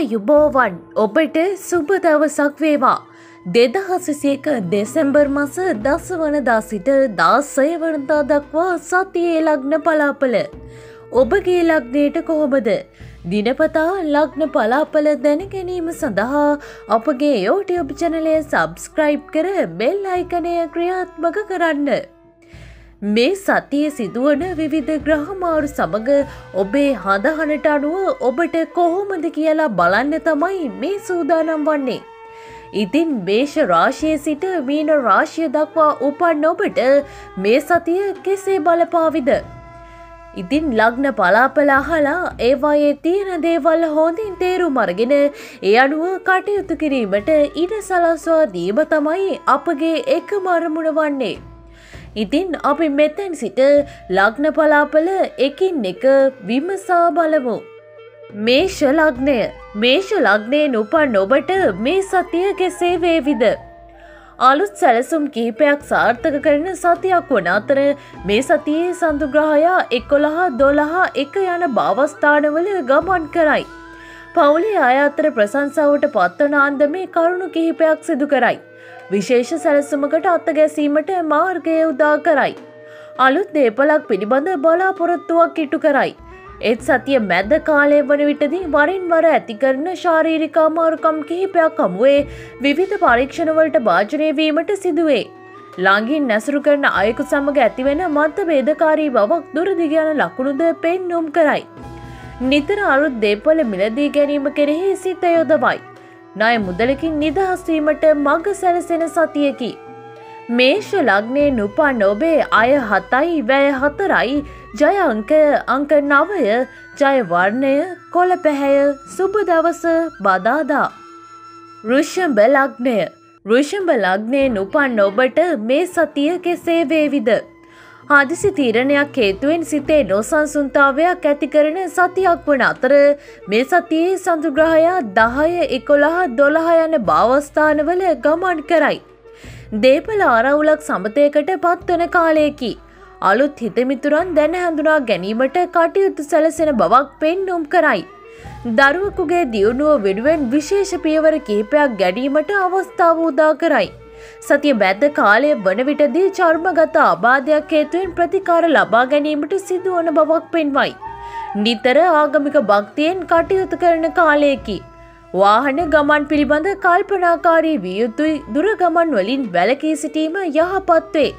ආයුබෝවන් ඔබට සුබ දවසක් වේවා. දෙදහසසියක දෙසැම්බර් මස දස වනදා සිට දාසය වනදා දක්වා සතියේ ලග්න පලාපල. ඔබගේ ලග්නයට කොහොමද. දිනපතා ලග්න පලාපල දැන ගැනීම සඳහා අපගේ යෝටයොබ් චනලය සබස්ක්‍රයිබ් කර බෙල් අයිකනය ක්‍රියාත්මක කරන්න. මේ සතිය සිදුවන විවිධ ග්‍රහමාරු සමඟ ඔබේ හදහනට අනුව ඔබට කොහොමද කියලා බලන්න තමයි මේ සූදානම් වන්නේ. ඉතින් මේෂ රාශය සිට මීන රාශය දක්වා උපන් ඔබට මේ සතිය කෙසේ බලපාවිද. ඉතින් ලග්න පලාපලාහලා ඒවායේ තියෙන දේවල් හොඳින් තේරුම් අරගෙන ඒ අනුව කටයුතු කිරීමට ඉඩ සලස්වා දීම තමයි අපගේ එක මරමුණ වන්නේ. ඉතින් අපි මෙතැන් සිට ලග්න පලාපල එකින් එක විමසා බලමු. මේෂ ලග්නය මේෂ ලග්නයෙන් උපන් ඔබට මේ සතිය කෙසේ වේවිද. අලුත් සැලසුම් කිහිපයක් සාර්ථක කරන සතියක් වන අතර මේ සතියේ සඳුග්‍රහයා එකොළහා දොළහා එක යන භාවස්ථානවල ගමන් කරයි. පවුලේ අය අතර ප්‍රසංසාවට පත්වන අන්දමේ කරුණු කිහිපයක් සිදු කරයි. විශේෂ සැලසුමකට අත්තගැසීමට මාර්ගය උදා කරයි. අලුත් දේපලක් පිළිබඳ බලාපොරොත්තුවක් ඉටු කරයි. එත් සතිය මැද කාලය වන විටදී වරින් වර ඇතිකරන ශාරීරික අමාරුකම් කිහිපයක් හමුවේ විවිධ පරීක්ෂණවලට භාජනයවීමට සිදුවේ. ළඟින් නැසුරු කරන අයකු සමඟ ඇතිවෙන මත්ත බේදකාරී බවක් දුරදිගයන ලකුණුද පෙන්නුම් කරයි. නිතර අලුත් දේපල මිලදී ගැනීම කෙරෙහි සිත යොදවයි. ණය මුදලකින් නිදහස්වීමට මඟ සැලසෙන සතියකි. මේෂ ලග්නයෙන් උපන් ඔබේ අය හතයි වැය හතරයි ජය අංකය අංක නවය ජයවර්ණය කොළ පැහැය සුබ දවස බදාදා. ෘෂභ ලග්නය ෘෂභ ලග්නයෙන් උපන් ඔබට මේ සතිය කෙසේ වේවිද. හදිසි තීරණයක් හේතුවෙන් සිතේ නොසන්සුන්තාවයක් ඇතිකරන සතියක් වන අතර මේ සතියේ සඳුග්‍රහයා දහය එකොළහ දොළහ යන භාවස්ථානවල ගමන් කරයි. දේපල ආරවුලක් සමතයකට පත්වන කාලයකි. අලුත් හිතමිතුරන් දැන හඳුනා ගැනීමට කටයුතු සැලසෙන බවක් පෙන්නුම් කරයි. දරුවකුගේ දියුණුව වෙනුවෙන් විශේෂ පියවර කිහිපයක් ගැනීමට අවස්ථාව උදා කරයි. සතිය බැද්ද කාලය වන විටදී චර්මගත අබාධයක් හේතුවෙන් ප්‍රතිකාර ලබා ගැනීමට සිදුවන බවක් පෙන්වයි. නිතර ආගමික භක්තියෙන් කටයුතු කරන කාලයකි. වාහන ගමන් පිළිබඳ කල්පනාකාරී විය යුතුයි දුරගමන් වලින් වැලකී සිටීම යහපත්වේ.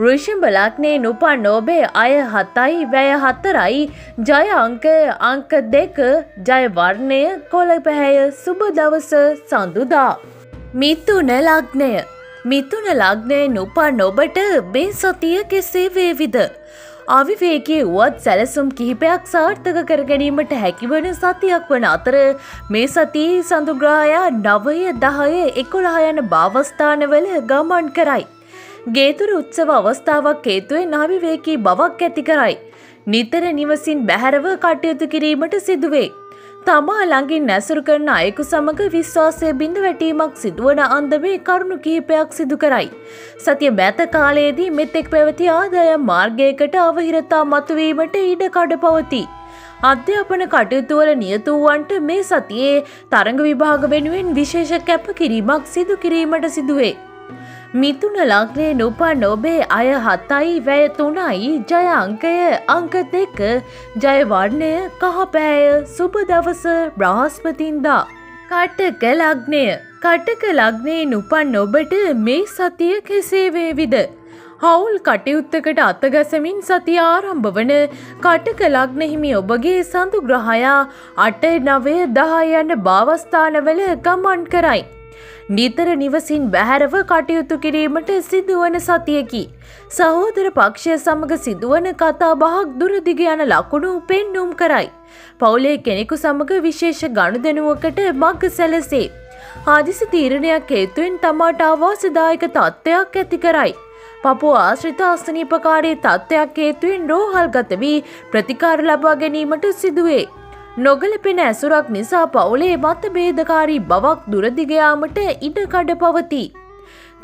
ෘෂභ ලක්නේ උපන් ඔබේ අය හතයි වැය හතරයි ජය අංක අංක දෙක ජයවර්ණය කොළ පැහැය සුබ දවස සඳුදා. මිතුන ලග්නය මිතුන ලග්නයෙන් උපන් ඔබට මේ සතිය කෙසේ වේවිද. අවිවේකයේ වුවත් සැලසුම් කිහිපයක් සාර්ථක කර ගැනීමට හැකිවන සතියක් වන අතර මේ සතියේ සඳුග්‍රායා නවය දහය එකොළහ යන භාවස්ථානවල ගමන් කරයි. ගේතුර උත්සව අවස්ථාවක් හේතුවෙන් අවිවේකී බවක් ඇති කරයි. නිතර නිවසින් බැහැරව කටයුතු කිරීමට සිදුවේ. තමා ළඟින් නැසුරු කරන අයෙකු සමඟ විශ්වාසය බිඳ වැටීමක් සිදුවන අන්දමේ කරුණු කිහිපයක් සිදු කරයි. සතිය මැත කාලයේදී මෙතෙක් පැවති ආදායම් මාර්ගයකට අවහිරතා මතුවීමට ඉඩ කඩ පවති. අධ්‍යාපන කටයුතුවල නියතුවන්ට මේ සතියේ තරඟ විභාග වෙනුවෙන් විශේෂ කැප කිරීමක් සිදු කිරීමට සිදුවේ. මිතුන ලග්නේ උපන් ඔබේ අය හතයි වැය තුනයි ජය අංකය අංක දෙක ජයවර්ණය කහපෑය සුබ දවස බ්‍රහස්පතින්දා. කටක ලග්නය කටක ලග්නයෙන් උපන් ඔබට මේ සතිය කෙසේ වේවිද. හවුල් කටයුත්තකට අතගසමින් සති ආරම්භ වන කටක ලග්නහිමි ඔබගේ සඳු ග්‍රහයා අට නවය දහය යන්න භාවස්ථානවල ගමන් කරයි. නිතර නිවසින් බැහැරව කටයුතු කිරීමට සිදුවන සතියකි. සහෝදර පක්ෂය සමඟ සිදුවන කතා බහක් දුරදිග යන ලකුණු පෙන්නුම් කරයි. පවුලේ කෙනෙකු සමඟ විශේෂ ගණුදනුවකට මග සැලසේ. ආදිසි තීරණයක් හේතුවෙන් තමාට අවාසදායක තත්ත්වයක් ඇති කරයි. පපු ආශ්‍රිත අස්ථනීපකාරී තත්ත්වයක් හේතුවෙන් රෝහල්ගත වී ප්‍රතිකාර ලබා ගැනීමට සිදුවේ. නොගලපෙන ඇසුරක් නිසා පවුලේ මත බේදකාරී බවක් දුරදිගයාමට ඉඩකඩ පවති.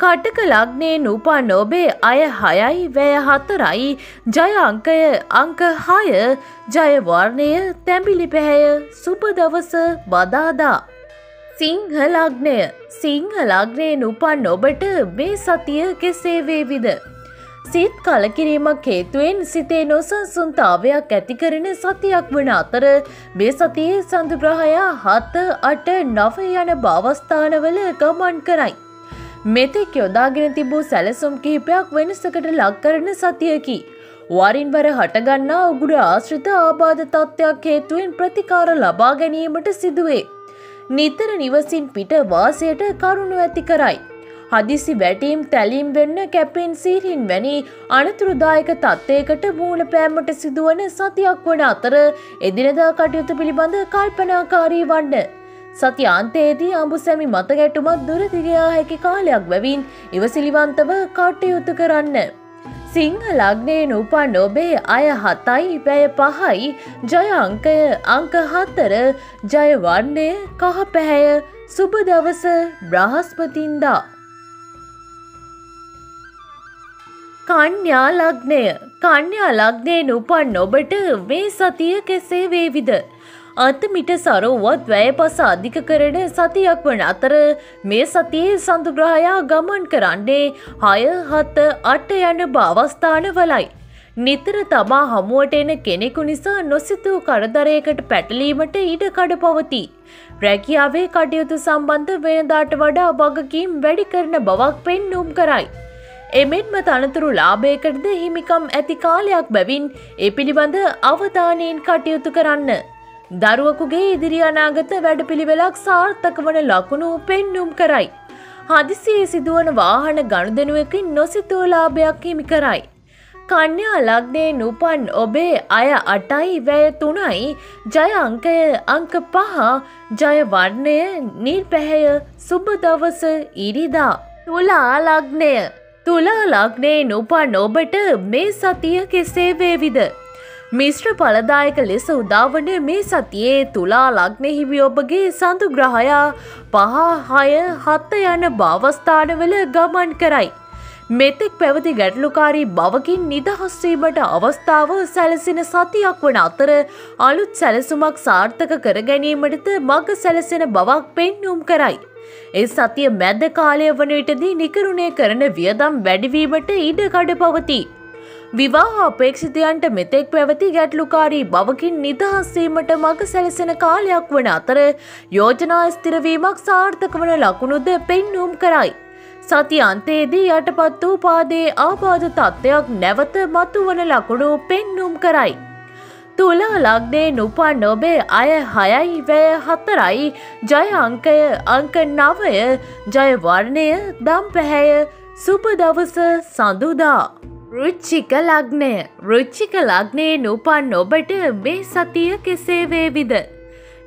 කටක ලග්නේ නූපා නොබේ අය හයයි වැය හතරයි ජය අංකය අංක හය ජයවර්ණය තැඹිලි පැහැය සුපදවස බදාදා. සිංහලග්නය සිංහලග්නයෙන් උපන් ඔබට මේ සතිය කෙසේ වේවිද. සිත් කලකිරීමක් හේතුවෙන් සිතේ නොසන්සුන්තාවයක් ඇතිකරන සතියක් වන අතර මේ සතියේ සඳුග්‍රහයා හත අට නව යන භවස්ථානවල ගමන් කරයි. මෙතෙක් යොදාගෙන තිබූ සැලසුම් කිහිපයක් වෙනසකට ලක්කරන සතියකි. වරින් වර හටගන්නා උගුර ආශ්‍රිත ආබාධ තත්ත්වයක් හේතුවෙන් ප්‍රතිකාර ලබා ගැනීමට සිදුවේ. නිතර නිවසින් පිට වාසයට කරුණු ඇති කරයි. හදිසි වැටීම් තැලීම් වෙන්න කැපෙන් සීරින් වැනි අනතුරුදායක තත්ත්වයකට මූුණ පෑමට සිදුවන සතියක් වන අතර එදිනදා කටයුතු පිළිබඳ කල්පනාකාරී වන්න. සතියාන්තයේදී අඹුසැමි මත ගැටුමත් දුරදිගයා හැකි කාලයක් වැවින් ඉවසිලිවන්තව කටයුතු කරන්න. සිංහ ලග්නයෙන් උපන් ඔබේ අය හතයි පැය පහයි ජය අංකය අංක හත්තර ජයවන්නේ කහ පැහැය සුබ දවස බ්‍රහස්පතින්දා. කන්‍යා ලග්නය කන්‍යා ලග්නයෙන් උපන් ඔබට මේ සතිය කෙසේ වේවිද. අතමිට සරෝවත් වැය පස අධික කරන සතියක් වන අතර මේ සතියේ සඳුග්‍රහයා ගමන් කරන්නේ හය හත අට යන භාවස්ථාන වලයි. නිතර තමා හමුවට එන කෙනෙකු නිසා නොසිතූ කරදරයකට පැටලීමට ඉඩ කඩ පවති. රැකියාවේ කටයුතු සම්බන්ධ වෙනදාට වඩා වගකීම් වැඩි කරන බවක් පෙන්නුම් කරයි. එමෙන්ම තනතුරු ලාභයකටද හිමිකම් ඇති කාලයක් බැවින් ඒ පිළිබඳ අවධානයෙන් කටයුතු කරන්න. දරුවකුගේ ඉදිරි අනාගත වැඩපිළිවෙලක් සාර්ථක වන ලකුණු පෙන්නුම් කරයි. හදිසියේ සිදුවන වාහන ගණුදනුවකින් නොසිතූ ලාභයක් හිමි කරයි. කන්‍යා ලග්නේ නුපන් ඔබේ අය අටයි වැය තුනයි ජය අංකය අංක පහ ජය වර්ණය නිල් පැහැය සුබ දවස ඉරිදා. තුලා ලග්නය තුලා ලග්නයෙන් උපන් ඔබට මේ සතිය කෙසේ වේවිද. මිශ්‍ර පලදායක ලෙස උදාවන මේ සතියේ තුලා ලග්නෙහිවි ඔබගේ සඳුග්‍රහයා පහ හය හත්ත යන භාවස්ථානවල ගමන් කරයි. මෙතෙක් පැවති ගැටලුකාරී බවකින් නිදහස්වීමට අවස්ථාව සැලසෙන සතියක් වන අතර අලුත් සැලසුමක් සාර්ථක කර ගැනීමටද මග සැලසෙන බවක් පෙන්නුම් කරයි. ඒ සතිය මැද කාලය වන විටදී නිකරුණය කරන වියදම් වැඩිවීමට ඉඩකඩ පවති. විවාහ අපේක්ෂිතයන්ට මෙතෙක් පැවති ගැටලුකාරී බවකින් නිදහස්වීමට මඟ සැලසෙන කාලයක් වන අතර යෝජනා ස්තිරවීමක් සාර්ථක වන ලකුණුද පෙන්නුම් කරයි. සති අන්තයේදී යටපත් වූ පාදේ ආබාධ තත්ත්වයක් නැවත මතු වන ලකුණු පෙන්නුම් කරයි. තුලා ලග්නේ උපන් ඔබේ අය හයයි වැය හතරයි ජය අංකය අංක නවය ජයවර්ණය දම් පැහැය සුප දවස සඳුදා. රුච්චික ලග්නය රුච්චික ලග්නේ නූපන් ඔබට මේ සතිය කෙසේ වේවිද.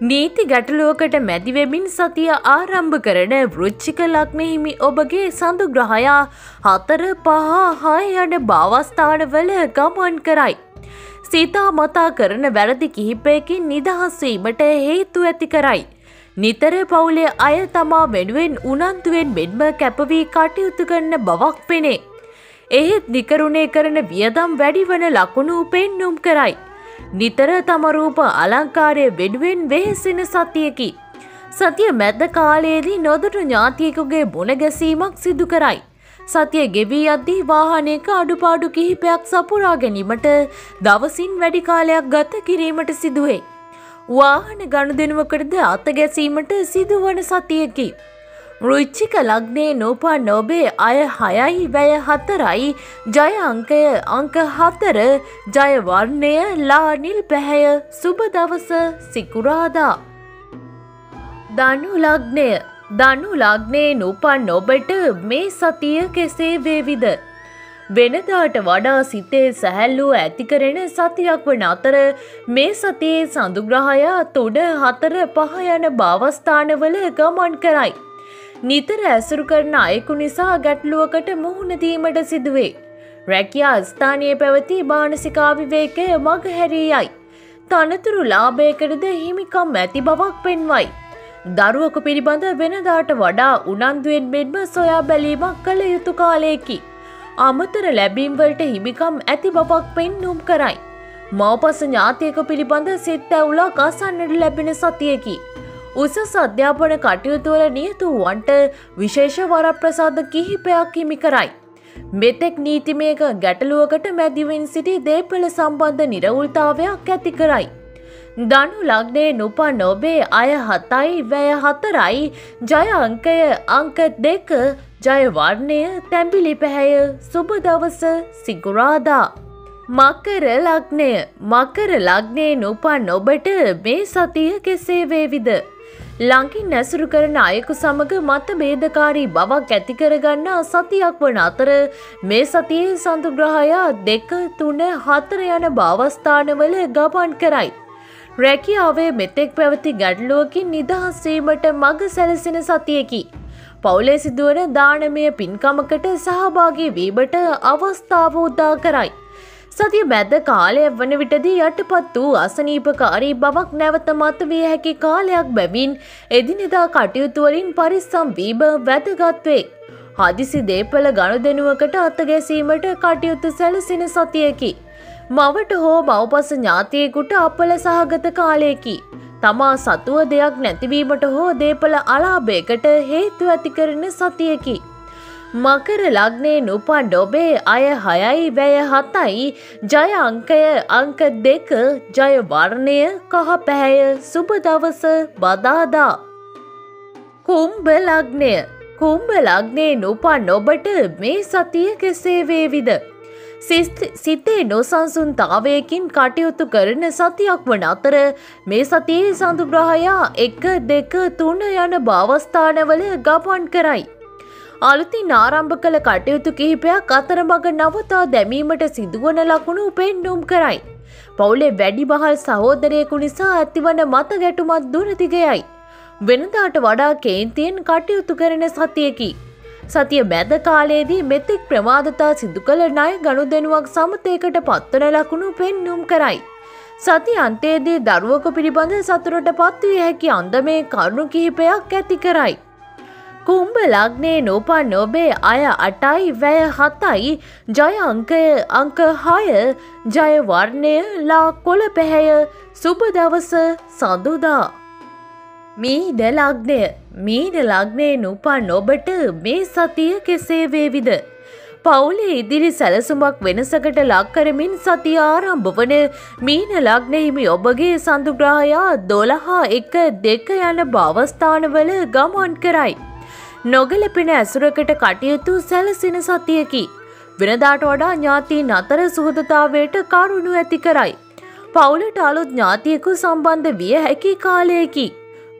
නීති ගැටලුවකට මැදිවෙමින් සතිය ආරම්භ කරන වෘච්චික ලක්නෙහිමි ඔබගේ සඳුග්‍රහයා හතර පහ හය යන භාවස්ථානවල ගමන් කරයි. සිතා මතා කරන වැරදි කිහිපයකින් නිදහස්වීමට හේතු ඇති කරයි. නිතර පවුලේ අය තමා වෙනුවෙන් උනන්දුවෙන් මෙන්ම කැපවී කටයුතු කරන බවක් පෙනේ. එහෙත් නිකරුණේ කරන වියදම් වැඩිවන ලකුණු පෙන්නුම් කරයි. නිතර තමරූප අලංකාරය වෙනුවෙන් වෙහෙසෙන සතියකි. සතිය මැද්ද කාලයේදී නොදුටු ඥාතියකුගේ මුණගැසීමක් සිදු කරයි. සතිය ගෙවී අද්දී වාහනයක අඩුපාඩු කිහිපයක් සපුරා ගැනීමට දවසින් වැඩි කාලයක් ගත කිරීමට සිදුවේ. වාහන ගණුදෙනුවකටද අතගැසීමට සිදුවන සතියකි. රුච්චික ලග්නේ නෝපා නොබේ අය හයයි වැය හතරයි ජය අංකය අංක හතර ජයවර්ණය ලානිල් පැහැය සුබ දවස සිකුරාදා. දනු ලග්නය දනු ලග්නයෙන් උපන් ඔබට මේ සතිය කෙසේ වේවිද. වෙනදාට වඩා සිතේ සැහැල්ලූ ඇතිකරෙන සතියක් වන අතර මේ සතියේ සඳුග්‍රහයා තුඩ හතර පහ යන භාවස්ථානවල ගමන් කරයි. නිතර ඇසුරු කරන අයෙකු නිසා ගැටලුවකට මුහුණදීමට සිදුවේ. රැකියා ස්ථානය පැවති මානසිකාවිවේකය මග හැරීයයි. තනතුරු ලාභයකටද හිමිකම් ඇති බවක් පෙන්වයි. දරුවකු පිළිබඳ වෙනදාට වඩා උනන්දුවෙන් මෙන්ම සොයා බැලීමක් කළ යුතු කාලයකි. අමතර ලැබීම්වලට හිමිකම් ඇති බවක් පෙන්නුම් කරයි. මවපස ඥාතියක පිළිබඳ සිත් ඇවුලා ගසන්නට ලැබෙන සතියකි. උසස් අධ්‍යාපන කටයුතුවල නියතුවන්ට විශේෂ වරප්‍රසාද කිහිපයක් හිමි කරයි. මෙතෙක් නීතිමයක ගැටලුවකට මැදිවෙන් සිටි දේපල සම්බන්ධ නිරවුල්තාවයක් ඇති කරයි. දනු ලග්නේ නුපා නොබේ අය හතයි වැය හතරයි ජය අංකය අංක දෙක ජයවර්ණය තැම්බිලි පැහැය සුබ දවස සිගුරාදා. මකර ලග්නය මකර ලග්නේ නුපන් ඔබට මේ සතිය කෙසේ වේවිද. ලංකින් ඇසුරු කරන අයෙකු සමග මත බේදකාරී බවක් ඇතිකරගන්න සතියක් වන අතර මේ සතියේ සඳුග්‍රහයා දෙක තුන හතර යන භාවස්ථානවල ගපන් කරයි. රැකියාවේ මෙතෙක් පැවති ගැටලුවකින් නිදහස්වීමට මඟ සැලසෙන සතියකි. පවුලේ සිදුවන දානමය පින්කමකට සහභාගී වීමට අවස්ථාව උදා කරයි. සතිය මැද කාලය වන විටදී යටපත් වූ අසනීපකාරී බවක් නැවත මත විය හැකි කාලයක් බැවින් එදිනෙදා කටයුතුවලින් පරිස්සම් වීම වැදගත්වේ. හදිසි දේපල ගණුදෙනුවකට අතගැසීමට කටයුතු සැලසින සතියකි. මවට හෝ මවපස ඥාතියෙකුට අපල සහගත කාලයකි. තමා සතුව දෙයක් නැතිවීමට හෝ දේපල අලාභයකට හේතු ඇති කරන සතියකි. මකර ලග්නේ නුපන් ඩොබේ අය හයයි වැය හතයි ජය අංකය අංක දෙක ජය වර්ණය කහ පැහැය සුබ දවස බදාදා. කුම්භ ලග්නය කුම්භ ලග්නේ නුපන් ඔබට මේ සතිය කෙසේ වේවිද. සිතේ නොසන්සුන්තාවයකින් කටයුතු කරන සතියක් වන අතර මේ සතියේ සඳුග්‍රහයා එක දෙක තුන යන භාවස්ථානවල ගපන් කරයි. අලුතින් ආරම්භ කළ කටයුතු කිහිපයක් අතරමඟ නවතා දැමීමට සිදුවන ලකුණු පෙන්නුම් කරයි. පවුලේ වැඩි බහල් සහෝදරයෙකු නිසා ඇතිවන මත ගැටුමත් දුරදිගයයි. වෙනදාට වඩා කේන්තියෙන් කටයුතු කරන සතියකි. සතිය මැද කාලයේදී මෙතෙක් ප්‍රමාදතා සිදු කළ ණය ගනුදෙනුවක් සමතයකට පත්වන ලකුණු පෙන්නුම් කරයි. සති අන්තයේදී දරුවක පිළිබඳ සතුරට පත්විය හැකි අන්දමේ කරුණු කිහිපයක් ඇති කරයි. කුම්භ ලග්නේ නෝපන් නොබේ අය අටයි වැය හතයි ජය අංකය අංක හය ජයවර්ණය ලා කොළ පැහැය සුබ දවස සඳුදා. මීඩ ලග්නය මීඩ ලග්නේ නුපන් ඔබට මේ සතිය කෙසේ වේවිද. පවුලේ ඉදිරි සැලසුමක් වෙනසකට ලක්කරමින් සති ආරම්භ වන මීන ලග්නෙහිමි ඔබගේ සඳුග්‍රහයා දොළහා එක දෙක යන භවස්ථානවල ගමන් කරයි. නොගැලපෙන ඇසුරකට කටයුතු සැලසින සතියකි. වෙනදාට වඩා ඥාතීන් අතර සුහදතාවයට කරුණු ඇති කරයි. පවුලට අලුත් ඥාතියකු සම්බන්ධ විය හැකි කාලයකි.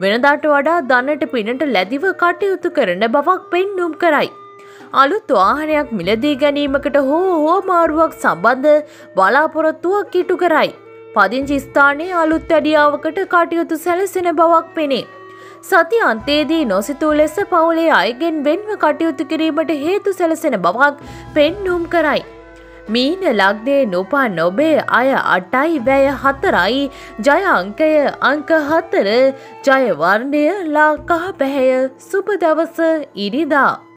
වෙනදාට වඩා දන්නට පිනට ලැදිව කටයුතු කරන බවක් පෙන්නුම් කරයි. අලුත් වාහනයක් මිලදී ගැනීමකට හෝ හෝ මාරුවක් සම්බන්ධ බලාපොරොත්තුවක් ඉටු කරයි. පදිංචි ස්ථානයේ අලුත් ඇඩියාවකට කටයුතු සැලසෙන බවක් පෙනේ. සති අන්තයේදී නොසිතූ ලෙස පවුලේ අයගෙන් වෙන්ව කටයුතු කිරීමට හේතු සැලසෙන බවක් පෙන්නුම් කරයි. මීන ලග්නේ නොපා නොබේ අය අටයි වැය හතරයි. ජය අංකය අංක හතර. ජයවර්ණය ලා කහ පැහැය. සුප දවස ඉරිදා.